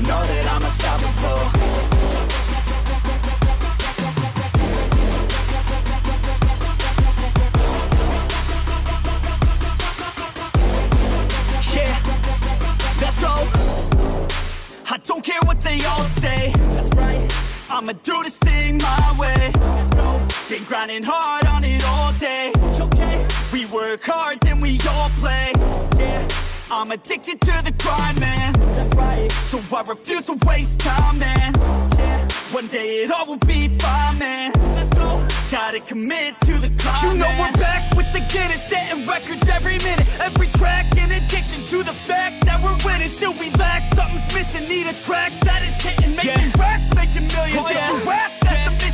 I know that I'm unstoppable. Yeah, let's go. I don't care what they all say. That's right. I'ma do this thing my way. Let's go. Been grinding hard on it all day. Okay. We work hard, then we all play. Yeah. I'm addicted to the grind, man. That's right. So I refuse to waste time, man. Yeah. One day it all will be fine, man. Let's go. Gotta commit to the climb. You know we're back with the Guinness, setting records every minute, every track. In addiction to the fact that we're winning, still we lack something's missing. Need a track that is hitting, making racks, making millions. Yeah. If you ask,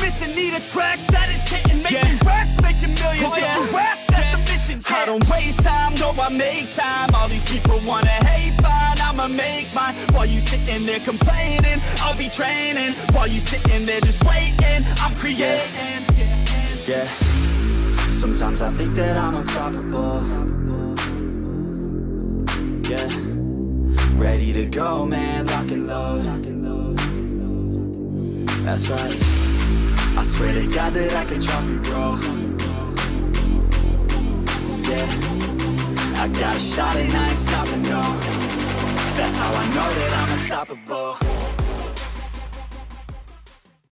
missing Need a track that is hitting Making yeah. racks, making millions. Oh, yeah. If you ask, that's the mission yeah. I don't waste time, no I make time. All these people wanna hate, fine I'ma make mine. While you sitting there complaining I'll be training. While you sitting there just waiting I'm creating. Yeah, yeah. Sometimes I think that I'm unstoppable. Yeah. Ready to go, man, Lock and load, lock and load. That's right I swear to God that I can drop you, bro. Yeah. I got a shot and I ain't stopping, no that's how I know that I'm unstoppable